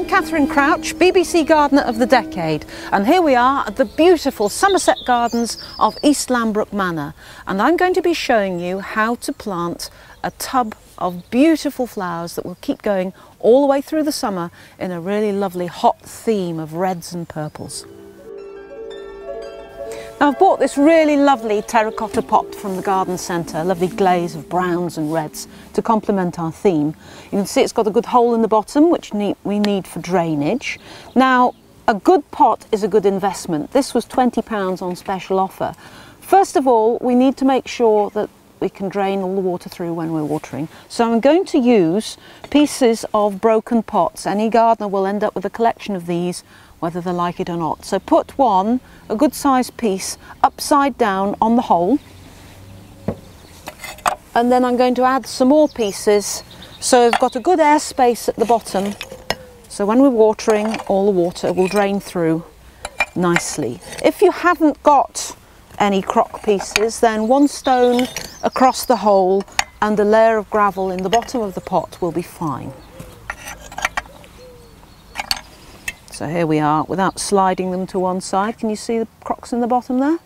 I'm Katherine Crouch, BBC Gardener of the Decade, and here we are at the beautiful Somerset Gardens of East Lambrook Manor, and I'm going to be showing you how to plant a tub of beautiful flowers that will keep going all the way through the summer in a really lovely hot theme of reds and purples. Now I've bought this really lovely terracotta pot from the garden centre, lovely glaze of browns and reds to complement our theme. You can see it's got a good hole in the bottom which we need for drainage. Now a good pot is a good investment. This was £20 on special offer. First of all we need to make sure that we can drain all the water through when we're watering. So I'm going to use pieces of broken pots. Any gardener will end up with a collection of these whether they like it or not. So put one, a good sized piece, upside down on the hole. And then I'm going to add some more pieces so I've got a good air space at the bottom. So when we're watering, all the water will drain through nicely. If you haven't got any crock pieces, then one stone across the hole and a layer of gravel in the bottom of the pot will be fine. So here we are without sliding them to one side. Can you see the crocks in the bottom there?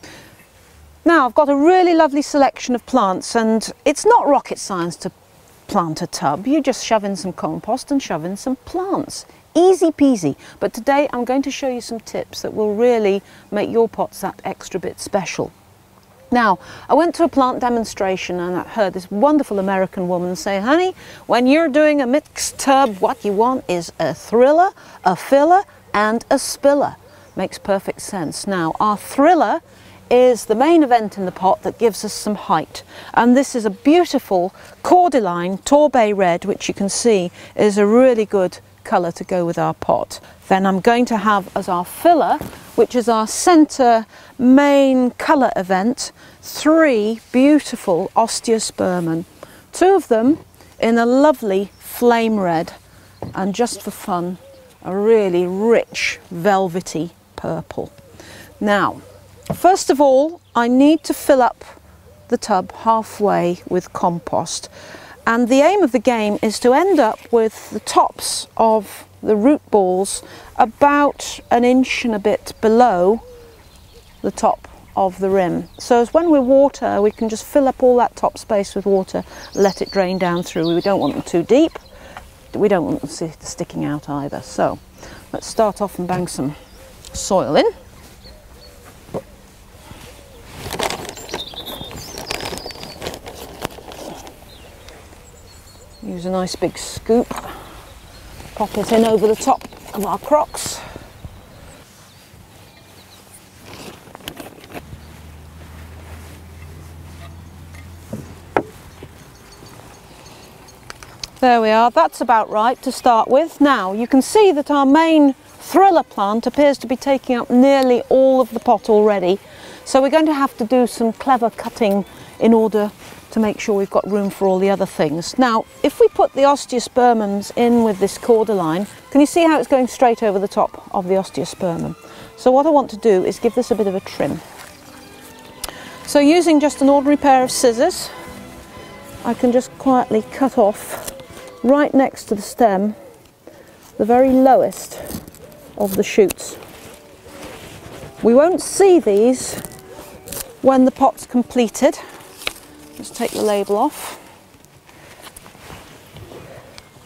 Now I've got a really lovely selection of plants and it's not rocket science to plant a tub. You just shove in some compost and shove in some plants. Easy peasy. But today I'm going to show you some tips that will really make your pots that extra bit special. Now, I went to a plant demonstration and I heard this wonderful American woman say, honey, when you're doing a mixed tub, what you want is a thriller, a filler, and a spiller. Makes perfect sense. Now, our thriller is the main event in the pot that gives us some height. And this is a beautiful cordyline Torbay red, which you can see is a really good colour to go with our pot. Then I'm going to have as our filler, which is our centre main colour event, three beautiful osteospermum. Two of them in a lovely flame red and just for fun a really rich velvety purple. Now, first of all, I need to fill up the tub halfway with compost. And the aim of the game is to end up with the tops of the root balls about an inch and a bit below the top of the rim. So as when we water, we can just fill up all that top space with water, let it drain down through. We don't want them too deep we don't want them sticking out either. So let's start off and bang some soil in. Use a nice big scoop, pop it in over the top of our crocks. There we are, that's about right to start with. Now you can see that our main thriller plant appears to be taking up nearly all of the pot already. So we're going to have to do some clever cutting in order to make sure we've got room for all the other things. Now, if we put the osteospermums in with this cordyline, can you see how it's going straight over the top of the osteospermum? So what I want to do is give this a bit of a trim. So using just an ordinary pair of scissors, I can just quietly cut off right next to the stem, the very lowest of the shoots. We won't see these when the pot's completed. Let's take the label off.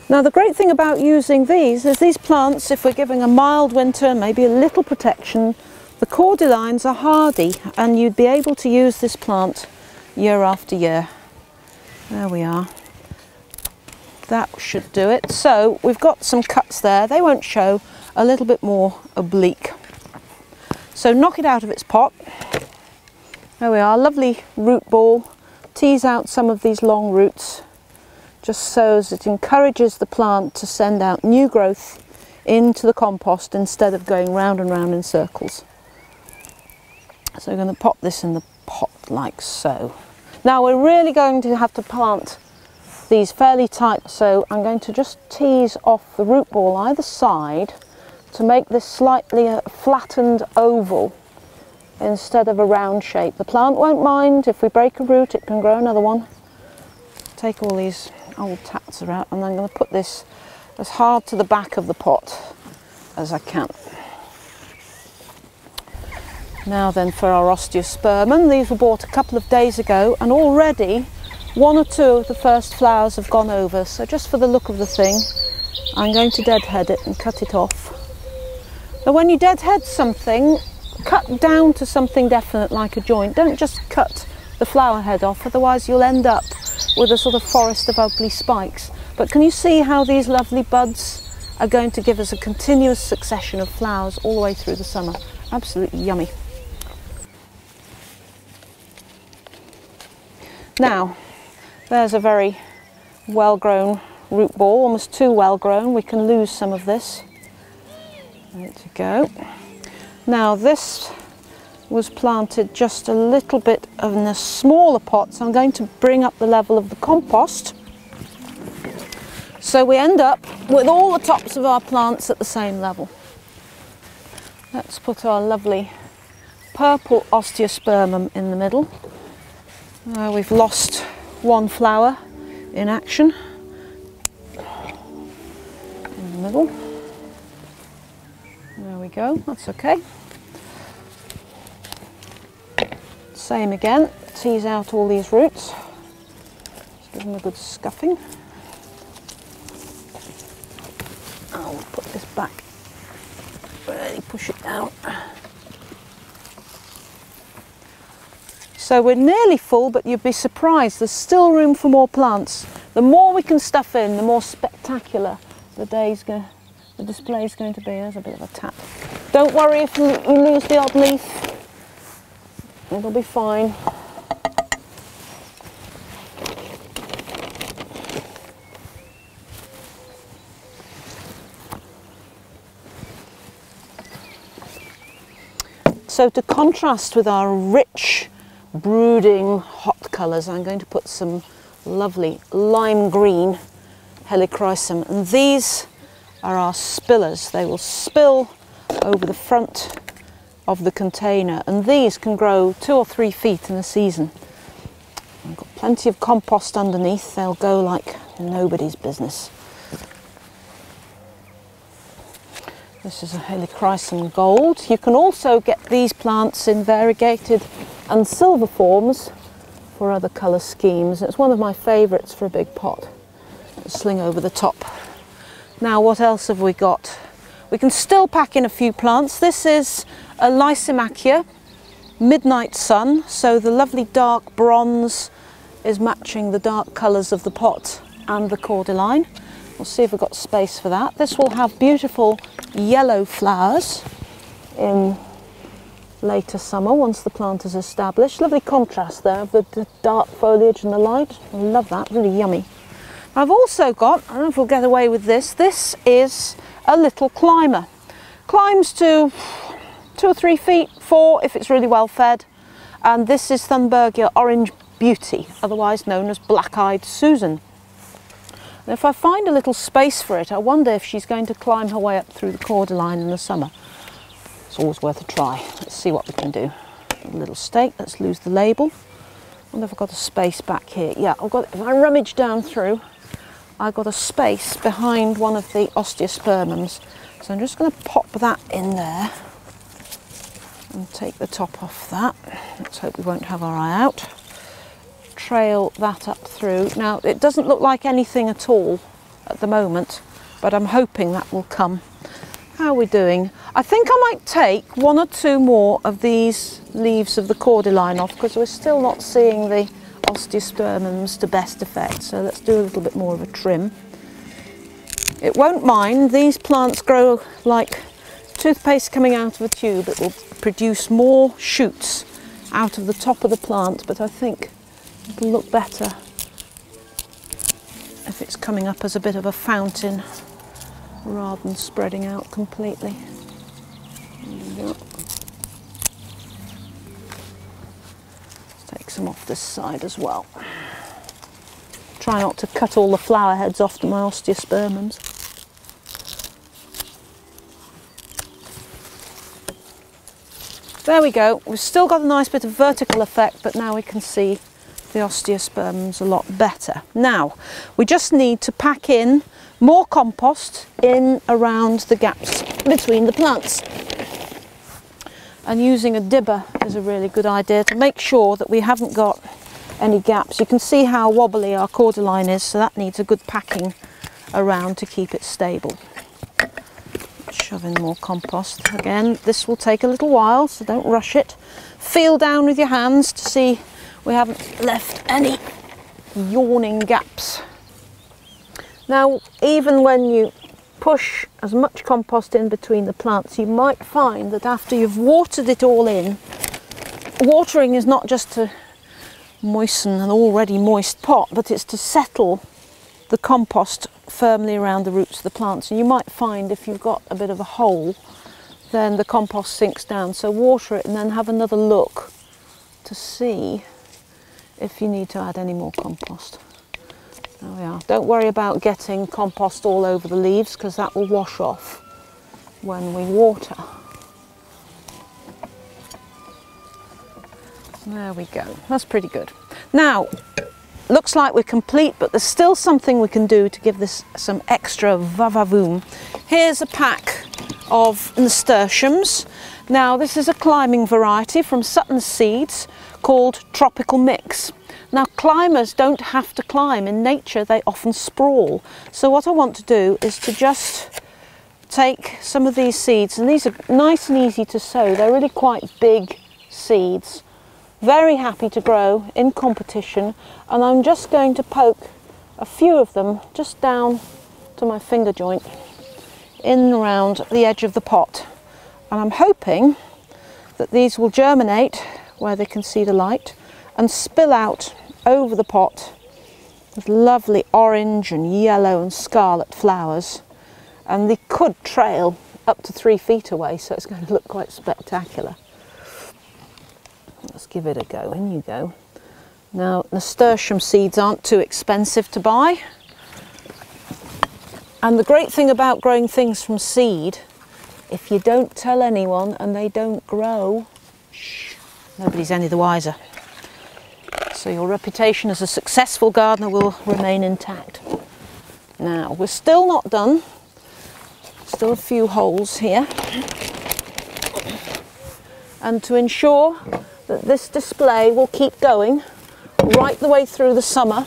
Now the great thing about using these is these plants, if we're giving a mild winter, maybe a little protection, the cordylines are hardy and you'd be able to use this plant year after year. There we are that should do it. So we've got some cuts there. They won't show a little bit more oblique. So knock it out of its pot. There we are, lovely root ball. Tease out some of these long roots just so as it encourages the plant to send out new growth into the compost instead of going round and round in circles. So we're going to pop this in the pot like so. Now we're really going to have to plant these fairly tight so I'm going to just tease off the root ball either side to make this slightly uh, flattened oval instead of a round shape. The plant won't mind if we break a root it can grow another one. Take all these old tats out and I'm going to put this as hard to the back of the pot as I can. Now then for our osteospermum, these were bought a couple of days ago and already one or two of the first flowers have gone over. So just for the look of the thing, I'm going to deadhead it and cut it off. But when you deadhead something, cut down to something definite like a joint. Don't just cut the flower head off, otherwise you'll end up with a sort of forest of ugly spikes. But can you see how these lovely buds are going to give us a continuous succession of flowers all the way through the summer? Absolutely yummy. Now, there's a very well-grown root ball, almost too well-grown. We can lose some of this. There to go. Now this was planted just a little bit in a smaller pot, so I'm going to bring up the level of the compost. So we end up with all the tops of our plants at the same level. Let's put our lovely purple osteospermum in the middle. Uh, we've lost one flower in action in the middle. There we go, that's okay. Same again, tease out all these roots. Just give them a good scuffing. I'll put this back, really push it down. So we're nearly full, but you'd be surprised, there's still room for more plants. The more we can stuff in, the more spectacular the day's going the display's going to be. There's a bit of a tap. Don't worry if you lose the odd leaf. It'll be fine. So to contrast with our rich, brooding, hot colours, I'm going to put some lovely lime green helichrysum. And these are our spillers. They will spill over the front of the container and these can grow two or three feet in a season. I've got plenty of compost underneath, they'll go like nobody's business. This is a Helichrysum gold. You can also get these plants in variegated and silver forms for other colour schemes. It's one of my favourites for a big pot. Sling over the top. Now what else have we got? We can still pack in a few plants. This is a Lysimachia, Midnight Sun, so the lovely dark bronze is matching the dark colours of the pot and the cordyline. We'll see if we've got space for that. This will have beautiful yellow flowers in later summer once the plant is established. Lovely contrast there of the, the dark foliage and the light. I love that, really yummy. I've also got, I don't know if we'll get away with this, this is a little climber. Climbs to two or three feet, four if it's really well fed. And this is Thunbergia Orange Beauty, otherwise known as Black-Eyed Susan. And if I find a little space for it, I wonder if she's going to climb her way up through the cordyline in the summer. Always worth a try. Let's see what we can do. A little stake, let's lose the label. I wonder if I've got a space back here. Yeah, I've got, if I rummage down through, I've got a space behind one of the osteospermums. So I'm just going to pop that in there and take the top off that. Let's hope we won't have our eye out. Trail that up through. Now it doesn't look like anything at all at the moment, but I'm hoping that will come. How are we doing? I think I might take one or two more of these leaves of the cordyline off because we're still not seeing the osteospermums to best effect. So let's do a little bit more of a trim. It won't mind, these plants grow like toothpaste coming out of a tube. It will produce more shoots out of the top of the plant, but I think it'll look better if it's coming up as a bit of a fountain rather than spreading out completely. Some off this side as well. Try not to cut all the flower heads off my osteospermums. There we go. We've still got a nice bit of vertical effect, but now we can see the osteospermums a lot better. Now, we just need to pack in more compost in around the gaps between the plants. And using a dibber is a really good idea to make sure that we haven't got any gaps. You can see how wobbly our cordyline is, so that needs a good packing around to keep it stable. Shove in more compost. Again, this will take a little while, so don't rush it. Feel down with your hands to see we haven't left any yawning gaps. Now, even when you push as much compost in between the plants, you might find that after you've watered it all in, watering is not just to moisten an already moist pot, but it's to settle the compost firmly around the roots of the plants. And you might find if you've got a bit of a hole, then the compost sinks down. So water it and then have another look to see if you need to add any more compost. There we are. Don't worry about getting compost all over the leaves because that will wash off when we water. There we go. That's pretty good. Now, looks like we're complete, but there's still something we can do to give this some extra vavavoom. Here's a pack of nasturtiums. Now, this is a climbing variety from Sutton Seeds called Tropical Mix. Now climbers don't have to climb. In nature they often sprawl. So what I want to do is to just take some of these seeds and these are nice and easy to sow. They're really quite big seeds. Very happy to grow in competition and I'm just going to poke a few of them just down to my finger joint in around the edge of the pot and I'm hoping that these will germinate where they can see the light and spill out over the pot with lovely orange and yellow and scarlet flowers and they could trail up to three feet away so it's going to look quite spectacular. Let's give it a go, in you go. Now nasturtium seeds aren't too expensive to buy and the great thing about growing things from seed if you don't tell anyone and they don't grow, nobody's any the wiser. So your reputation as a successful gardener will remain intact. Now, we're still not done. Still a few holes here. And to ensure that this display will keep going right the way through the summer,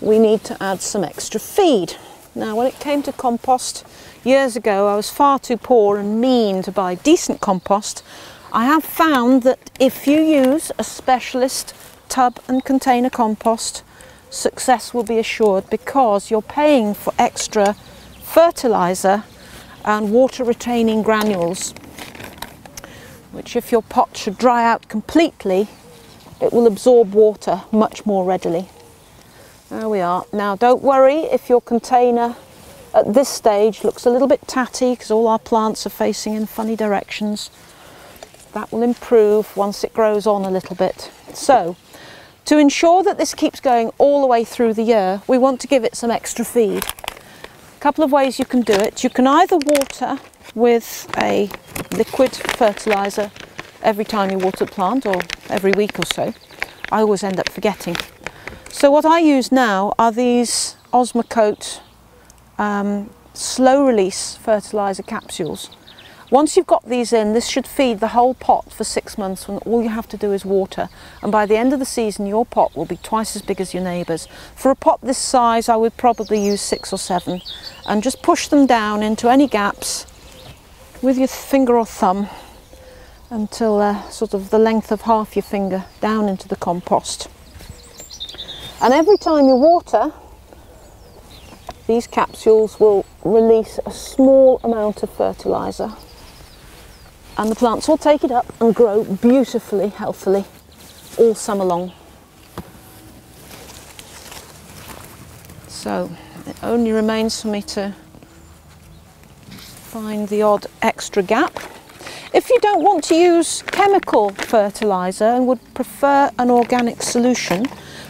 we need to add some extra feed. Now, when it came to compost, years ago I was far too poor and mean to buy decent compost I have found that if you use a specialist tub and container compost, success will be assured because you're paying for extra fertiliser and water retaining granules, which if your pot should dry out completely, it will absorb water much more readily. There we are. Now don't worry if your container at this stage looks a little bit tatty because all our plants are facing in funny directions. That will improve once it grows on a little bit. So, to ensure that this keeps going all the way through the year, we want to give it some extra feed. A couple of ways you can do it. You can either water with a liquid fertiliser every time you water the plant or every week or so. I always end up forgetting. So what I use now are these Osmocote um, slow release fertiliser capsules. Once you've got these in, this should feed the whole pot for six months when all you have to do is water. And by the end of the season, your pot will be twice as big as your neighbour's. For a pot this size, I would probably use six or seven and just push them down into any gaps with your finger or thumb until uh, sort of the length of half your finger down into the compost. And every time you water, these capsules will release a small amount of fertiliser and the plants will take it up and grow beautifully, healthily all summer long. So it only remains for me to find the odd extra gap. If you don't want to use chemical fertiliser and would prefer an organic solution,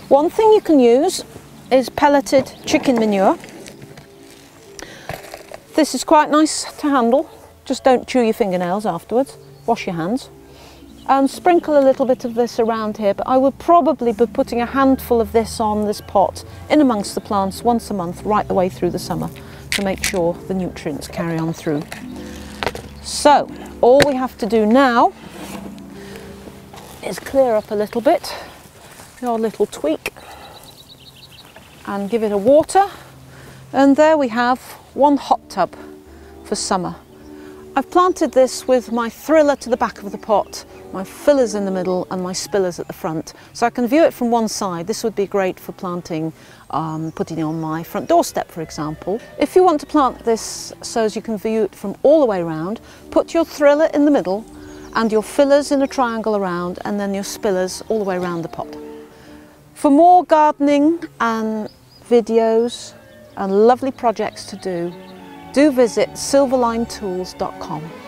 one thing you can use is pelleted chicken manure. This is quite nice to handle just don't chew your fingernails afterwards. Wash your hands. and sprinkle a little bit of this around here but I would probably be putting a handful of this on this pot in amongst the plants once a month right the way through the summer to make sure the nutrients carry on through. So all we have to do now is clear up a little bit, your little tweak and give it a water and there we have one hot tub for summer. I've planted this with my thriller to the back of the pot, my fillers in the middle and my spillers at the front. So I can view it from one side. This would be great for planting, um, putting it on my front doorstep for example. If you want to plant this so as you can view it from all the way around, put your thriller in the middle and your fillers in a triangle around and then your spillers all the way around the pot. For more gardening and videos and lovely projects to do, do visit silverlinetools.com.